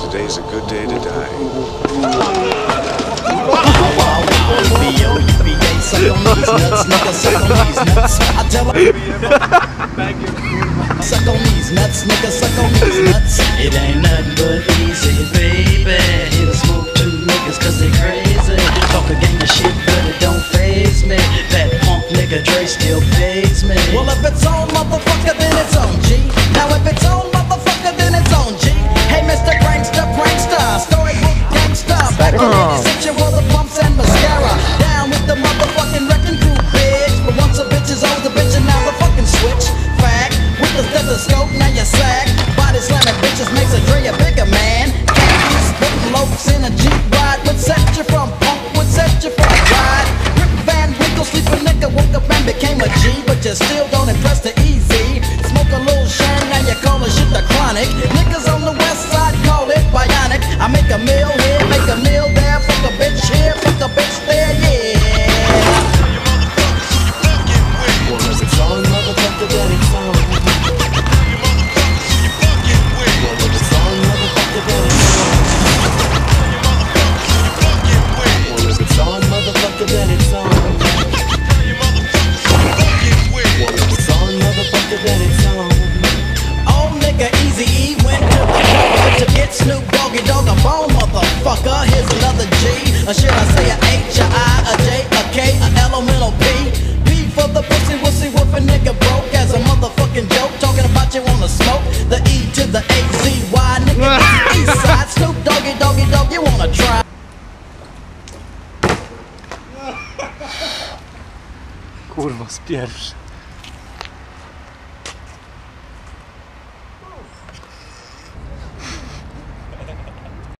Today's a good day to die. Suck on these nuts, nigga, suck on these nuts. It ain't nothing but easy, baby. Hit a smoke two niggas cause they crazy. Talk a gang of shit, but it don't faze me. That punk nigga Dre still pays me. Well, if it's on, motherfucker, then it's on, G. Now if it's dressed to easy. Smoke a little shine, and you call the shit the chronic. Kurwa, z pierwszy.